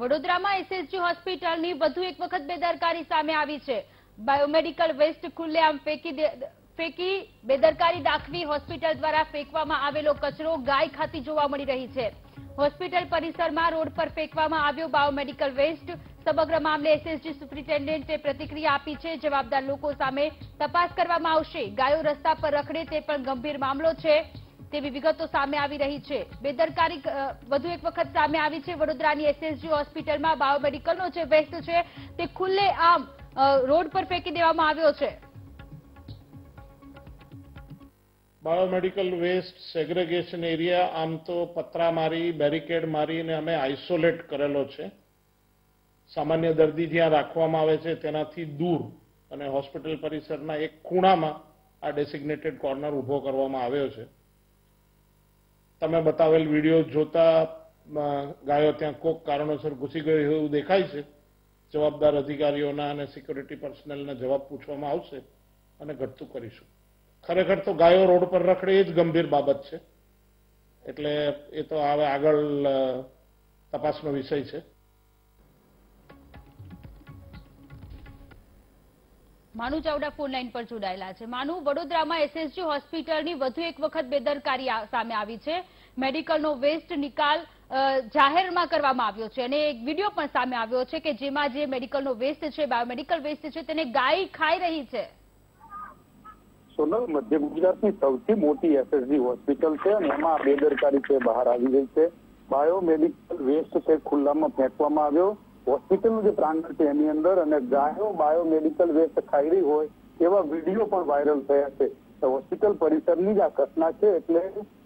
વડોદરામાં એસએસજી હોસ્પિટલની વધુ એક વખત બેદરકારી સામે આવી છે. બાયોમેડિકલ વેસ્ટ ખુલ્લેઆમ ફેંકી ફેંકી બેદરકારી દાખવી હોસ્પિટલ દ્વારા ફેંકવામાં આવેલો કચરો ગાય ખાતી જોવા મળી રહી છે. હોસ્પિટલ પરિસરમાં રોડ પર ફેંકવામાં આવ્યો બાયોમેડિકલ વેસ્ટ. સમગ્ર મામલે એસએસજી સુપ્રિન્ટેન્ડન્ટે પ્રતિક્રિયા આપી છે. જવાબદાર લોકો સામે તપાસ કરવામાં આવશે. ગાયો રસ્તા પર રખડે તે પણ ગંભીર મામલો છે. તેવી વિગતો સામે આવી રહી છે. બેદરકારી વધુ એક વખત સામે આવી છે. વડોદરાની એસએસજી હોસ્પિટલમાં બાયોમેડિકલનો જે વેસ્ટ છે તે ખુલ્લે આમ રોડ પર ફેંકી દેવામાં આવ્યો છે. બાયોમેડિકલ વેસ્ટ, સેગ્રેગેશન એરિયા, આમ તો પતરા મારી, બેરિકેડ મારીને અમે આઇસોલેટ કરેલો છે. સામાન્ય દર્દી જ્યાં રાખવામાં આવે છે તેનાથી દૂર અને હોસ્પિટલ પરિસરના એક ખૂણામાં આ ડેસિગ્નેટેડ કોર્નર ઊભો કરવામાં આવ્યો છે. તમે બતાવેલ વીડિયો જોતા ગાયો ત્યાં કોક કારણોસર ઘૂસી ગયો એવું દેખાય છે? જવાબદાર અધિકારીઓના અને સિક્યોરિટી પર્સનલના જવાબ પૂછવામાં આવશે અને ઘટતું કરીશું. ખરેખર તો ગાયો રોડ પર રખડે એ જ ગંભીર બાબત છે. એટલે એ તો હવે આગળ તપાસનો વિષય છે. માનુ ચાવડા ફોન લાઈન પર જોડાયેલા છે. માનુ, વડોદરામાં એસએસજી હોસ્પિટલની વધુ એક વખત બેદરકારી સામે આવી છે. મેડિકલનો વેસ્ટ નિકાલ જાહેરમાં કરવામાં આવ્યો છે અને એક વીડિયો પણ સામે આવ્યો છે કે જેમાં જે મેડિકલનો વેસ્ટ છે, બાયોમેડિકલ વેસ્ટ છે, તેને ગાય ખાઈ રહી છે. સોનલ, મધ્ય ગુજરાતની સૌથી મોટી એસએસજી હોસ્પિટલ છે અને એમાં બેદરકારી છે, બહાર આવી ગઈ છે. બાયોમેડિકલ વેસ્ટ છે, ખુલ્લામાં ફેંકવામાં આવ્યો. હોસ્પિટલનું જે પ્રાંગણ છે એની અંદર અને ગાયો બાયોમેડિકલ વેસ્ટ ખાઈ રહી હોય એવા વીડિયો પણ વાયરલ થયા છે. હોસ્પિટલ પરિસરની જ આ ઘટના છે એટલે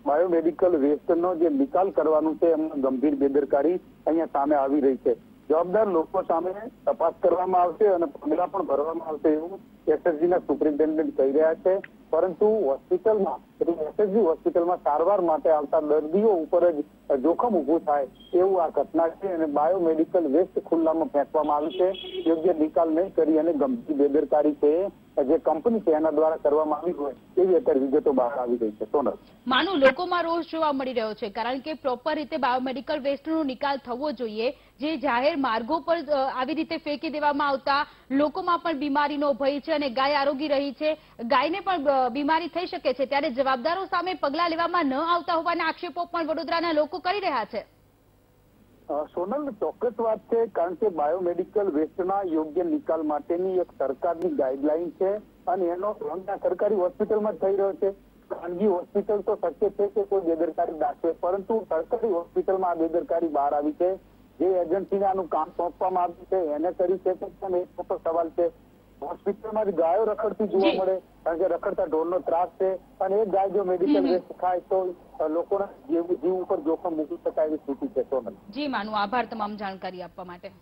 બાયોમેડિકલ વેસ્ટનો જે નિકાલ કરવાનું છે એમાં ગંભીર બેદરકારી અહીંયા સામે આવી રહી છે. જવાબદાર લોકો સામે તપાસ કરવામાં આવશે અને પગલા પણ ભરવામાં આવશે એવું એસએસજીના સુપ્રિન્ટેન્ડન્ટ કહી રહ્યા છે. પરંતુ હોસ્પિટલમાં, એટલે એસએસજી હોસ્પિટલમાં સારવાર માટે આવતા દર્દીઓ ઉપર જ જોખમ ઊભું થાય એવું આ ઘટના છે અને બાયોમેડિકલ વેસ્ટ ખુલ્લામાં ફેંકવામાં આવ્યું છે. યોગ્ય નિકાલ નહીં કરી અને ગંભીર બેદરકારી છે. જે કંપની છે એના દ્વારા કરવામાં આવી હોય એવી અત્યારે વિગતો બહાર આવી ગઈ છે. સોનલ. માનું, લોકોમાં રોષ જોવા મળી રહ્યો છે, કારણ કે પ્રોપર રીતે બાયોમેડિકલ વેસ્ટનો નિકાલ થવો જોઈએ, જે જાહેર માર્ગો પર આવી રીતે ફેંકી દેવામાં આવતા, લોકોમાં પણ બીમારીનો ભય છે અને ગાય આરોગી રહી છે. ગાયને પણ બીમારી થઈ શકે છે, ત્યારે જવાબદારો સામે પગલાં લેવામાં ન આવતા હોવાના આક્ષેપો પણ વડોદરાના લોકો કરી રહ્યા છે. સોનલ ચોક્કસ વાત છે, કારણ કે બાયોમેડિકલ વેસ્ટના યોગ્ય નિકાલ માટેની એક સરકારની ગાઈડલાઈન છે અને એનો ભંગ સરકારી હોસ્પિટલમાં થઈ રહ્યો છે. ખાનગી હોસ્પિટલ તો શક્ય છે કે કોઈ બેદરકારી દાખવે, પરંતુ સરકારી હોસ્પિટલમાં આ બેદરકારી બહાર આવી છે. જે એજન્સીને આનું કામ સોંપવામાં આવ્યું છે, એને કરી છે કે કેમ મોટો સવાલ છે. હોસ્પિટલમાં જ ગાયો રખડતી જોવા મળે કારણ કે રખડતા ઢોરનો ત્રાસ છે. અને એ ગાય જો મેડિકલ. વેસ્ટ ખાય તો લોકોના જીવ જીવ ઉપર જોખમ મૂકી શકાય એવી સ્થિતિ છે સોનલ જી માનું. આભાર તમામ જાણકારી આપવા માટે.